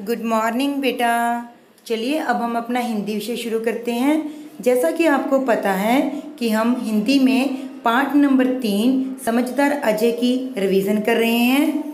Good morning बेटा। चलिए, अब हम अपना हिंदी विषय शुरू करते हैं। जैसा कि आपको पता है कि हम हिंदी में पार्ट नंबर तीन समझदार अजय की रिवीजन कर रहे हैं।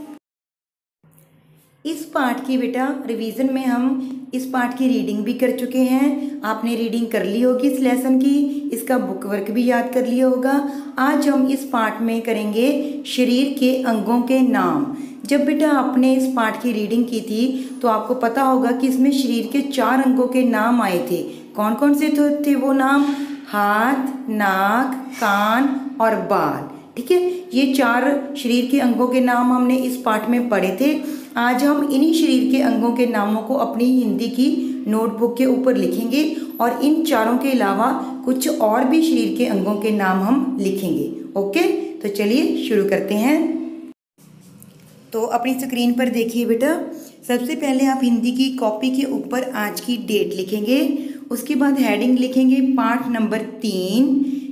इस पाठ की बेटा रिवीजन में हम इस पाठ की रीडिंग भी कर चुके हैं। आपने रीडिंग कर ली होगी इस लेसन की, इसका बुक वर्क भी याद कर लिया होगा। आज हम इस पाठ में करेंगे शरीर के अंगों के नाम। जब बेटा आपने इस पाठ की रीडिंग की थी तो आपको पता होगा कि इसमें शरीर के चार अंगों के नाम आए थे। कौन कौन से थे वो नाम? हाथ, नाक, कान और बाल। ठीक है? ये चार शरीर के अंगों के नाम हमने इस पाठ में पढ़े थे। आज हम इन्हीं शरीर के अंगों के नामों को अपनी हिंदी की नोटबुक के ऊपर लिखेंगे और इन चारों के अलावा कुछ और भी शरीर के अंगों के नाम हम लिखेंगे। ओके? तो चलिए शुरू करते हैं। तो अपनी स्क्रीन पर देखिए बेटा। सबसे पहले आप हिंदी की कॉपी के ऊपर आज की डेट लिखेंगे। उसके बाद हेडिंग लिखेंगे पार्ट नंबर तीन।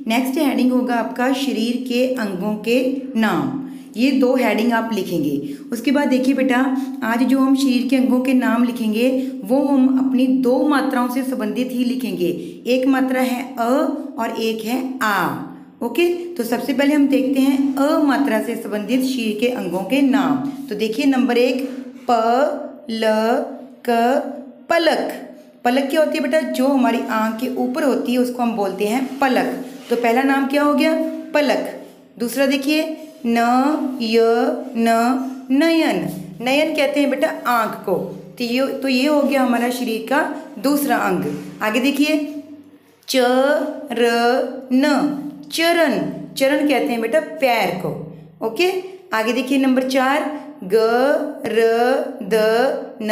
नेक्स्ट हेडिंग होगा आपका शरीर के अंगों के नाम। ये दो हेडिंग आप लिखेंगे। उसके बाद देखिए बेटा, आज जो हम शरीर के अंगों के नाम लिखेंगे, वो हम अपनी दो मात्राओं से संबंधित ही लिखेंगे। एक मात्रा है अ और एक है आ। ओके? तो सबसे पहले हम देखते हैं अ मात्रा से संबंधित शरीर के अंगों के नाम। तो देखिए नंबर एक, प, ल, क, पलक। पलक क्या होती है बेटा? जो हमारी आँख के ऊपर होती है, उसको हम बोलते हैं पलक। तो पहला नाम क्या हो गया? पलक। दूसरा देखिए, न, य, न, नयन। नयन कहते हैं बेटा आँख को। तो ये तो ये हो गया हमारा शरीर का दूसरा अंग। आगे देखिए, च, र, न, चरण। चरण कहते हैं बेटा पैर को। ओके? आगे देखिए, नंबर चार, ग, र, द, न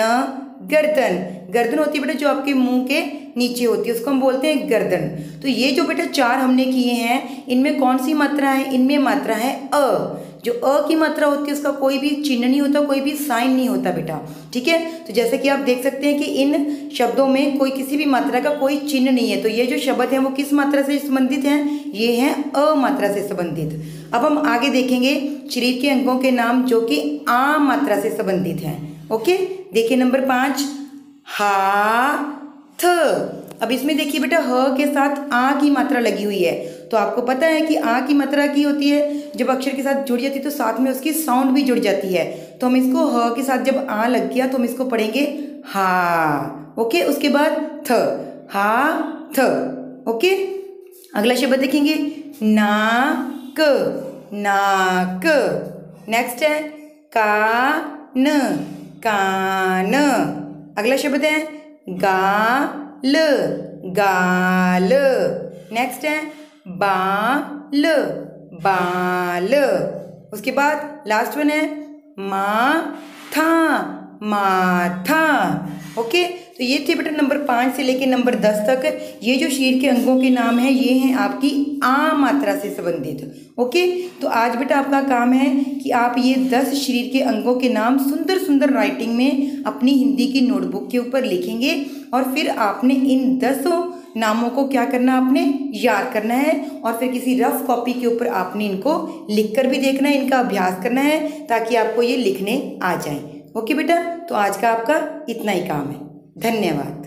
गर्दन। गर्दन होती है बेटा जो आपके मुँह के नीचे होती है, उसको हम बोलते हैं गर्दन। तो ये जो बेटा चार हमने किए हैं, इनमें कौन सी मात्रा है? इनमें मात्रा है अ। जो अ की मात्रा होती है, उसका कोई भी चिन्ह नहीं होता, कोई भी साइन नहीं होता बेटा। ठीक है? तो जैसे कि आप देख सकते हैं कि इन शब्दों में कोई किसी भी मात्रा का कोई चिन्ह नहीं है। तो ये जो शब्द हैं, वो किस मात्रा से संबंधित हैं? ये हैं अ मात्रा से संबंधित। अब हम आगे देखेंगे शरीर के अंगों के नाम जो कि आ मात्रा से संबंधित हैं। ओके? देखिए नंबर पाँच हाथ अब इसमें देखिए बेटा, ह के साथ आ की मात्रा लगी हुई है। तो आपको पता है कि आ की मात्रा की होती है, जब अक्षर के साथ जुड़ जाती है तो साथ में उसकी साउंड भी जुड़ जाती है। तो हम इसको ह के साथ जब आ लग गया तो हम इसको पढ़ेंगे, हा, ओके? उसके बाद थ, हा, थ, ओके? अगला शब्द देखेंगे, नाक नाक। नेक्स्ट है कान कान अगला शब्द है गाल। गाल। नेक्स्ट है बाल। बाल। उसके बाद लास्ट वन है माथा। माथा। ओके तो ये थे बेटा नंबर पाँच से लेकर नंबर दस तक। ये जो शरीर के अंगों के नाम हैं, ये हैं आपकी आ मात्रा से संबंधित। ओके? तो आज बेटा आपका काम है कि आप ये दस शरीर के अंगों के नाम सुंदर सुंदर राइटिंग में अपनी हिंदी की नोटबुक के ऊपर लिखेंगे और फिर आपने इन दसों नामों को क्या करना आपने? याद करना है और फिर किसी रफ कॉपी के ऊपर आपने इनको लिख कर भी देखना है, इनका अभ्यास करना है ताकि आपको ये लिखने आ जाए। ओके बेटा? तो आज का आपका इतना ही काम है। धन्यवाद।